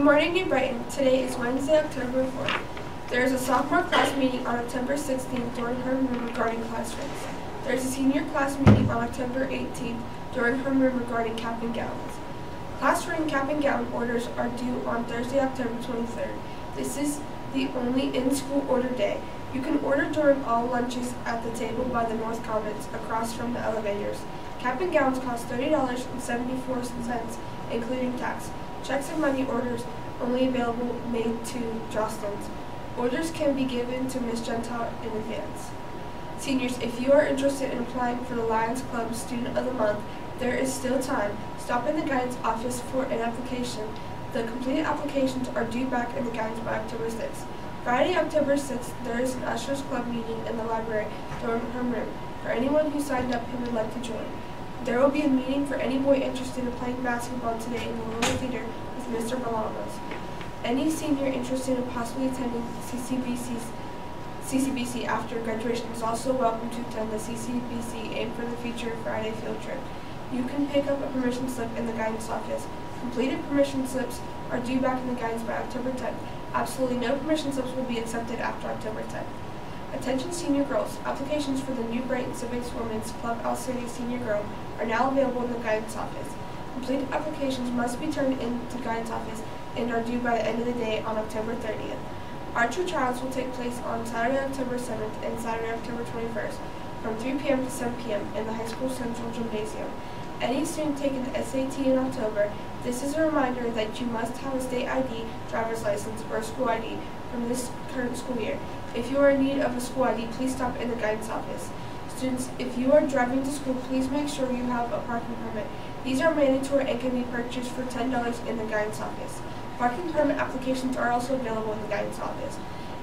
Good morning, New Brighton. Today is Wednesday, October 4th. There is a sophomore class meeting on October 16th during her room regarding class ranks. There is a senior class meeting on October 18th during her room regarding cap and gowns. Class ring cap and gown orders are due on Thursday, October 23rd. This is the only in-school order day. You can order during all lunches at the table by the North Commons across from the elevators. Cap and gowns cost $30.74, including tax. Checks and money orders only available made to Jostens. Orders can be given to Miss Gentile in advance. Seniors, if you are interested in applying for the Lions Club Student of the Month, there is still time. Stop in the guidance office for an application. The completed applications are due back in the guidance by October 6th. Friday, October 6th, there is an Ushers Club meeting in the library dorm room for anyone who signed up who would like to join. There will be a meeting for any boy interested in playing basketball today in the Little Theater with Mr. Balamos. Any senior interested in possibly attending CCBC's CCBC after graduation is also welcome to attend the CCBC Aim for the Future Friday field trip. You can pick up a permission slip in the guidance office. Completed permission slips are due back in the guidance by October 10th. Absolutely no permission slips will be accepted after October 10th. Attention senior girls, applications for the New Brighton Civics Women's Club Al City Senior Girl are now available in the guidance office. Completed applications must be turned in to guidance office and are due by the end of the day on October 30th. Archery trials will take place on Saturday, October 7th and Saturday, October 21st from 3 p.m. to 7 p.m. in the High School Central Gymnasium. Any student taking the SAT in October, this is a reminder that you must have a state ID, driver's license, or school ID from this current school year. If you are in need of a school ID, please stop in the guidance office. Students, if you are driving to school, please make sure you have a parking permit. These are mandatory and can be purchased for $10 in the guidance office. Parking permit applications are also available in the guidance office.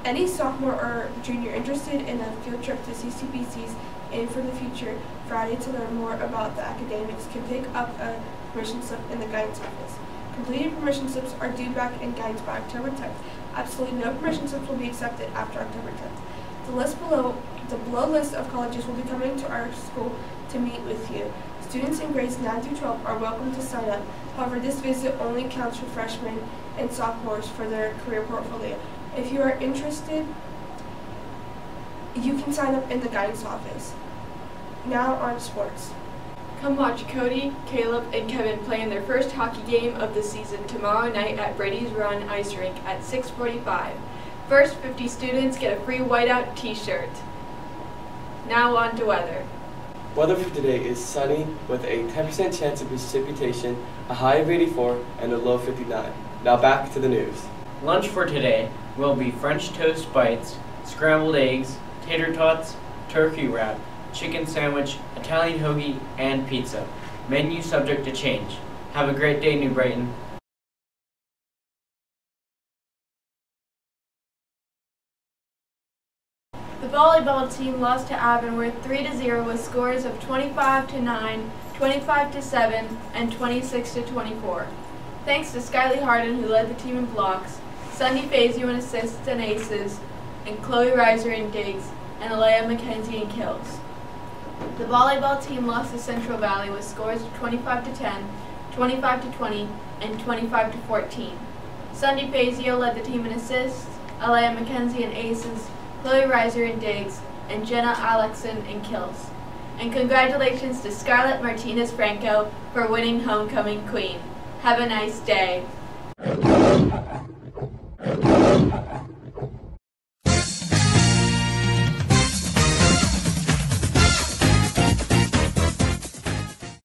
Any sophomore or junior interested in a field trip to CCBC's Aim for the Future Friday to learn more about the academics can pick up a permission slip in the guidance office. Completed permission slips are due back in guidance by October 10th. Absolutely no permission slips will be accepted after October 10th. The list below, the below list of colleges will be coming to our school to meet with you. Students in grades 9 through 12 are welcome to sign up. However, this visit only counts for freshmen and sophomores for their career portfolio. If you are interested, you can sign up in the guidance office. Now on sports. Come watch Cody, Caleb, and Kevin play in their first hockey game of the season tomorrow night at Brady's Run Ice Rink at 645. First 50 students get a free whiteout t-shirt. Now on to weather. Weather for today is sunny with a 10% chance of precipitation, a high of 84, and a low of 59. Now back to the news. Lunch for today will be French toast bites, scrambled eggs, tater tots, turkey wrap, chicken sandwich, Italian hoagie, and pizza. Menu subject to change. Have a great day, New Brighton. The volleyball team lost to Avonworth 3 to 0 with scores of 25 to 9, 25 to 7, and 26 to 24. Thanks to Skyly Harden who led the team in blocks, Sunday Fazio and assists and aces, and Chloe Reiser and digs, and Alea McKenzie and kills. The volleyball team lost to Central Valley with scores of 25 to 10, 25 to 20, and 25 to 14. Sunday Fazio led the team in assists, Alea McKenzie in aces, Chloe Reiser in digs, and Jenna Alexson in kills. And congratulations to Scarlett Martinez Franco for winning Homecoming Queen. Have a nice day.